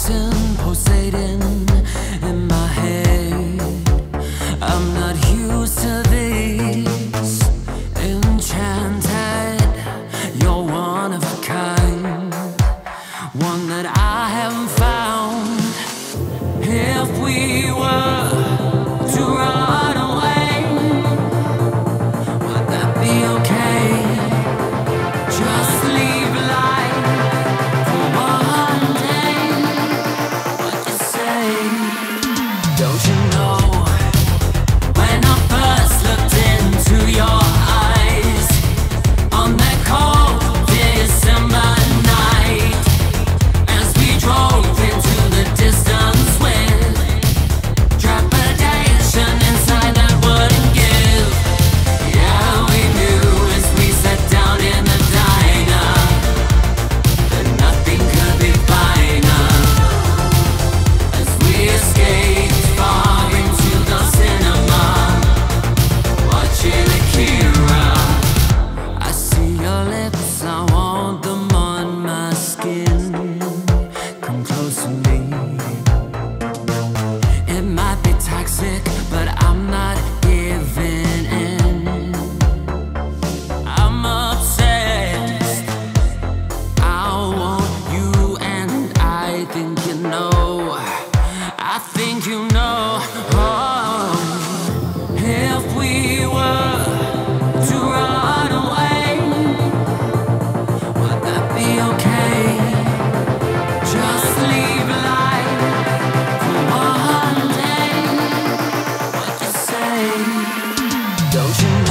poison pulsating in my head. I'm not used to this. Enchanted, you're one of a kind, one that I haven't found. If we were to run. ocean.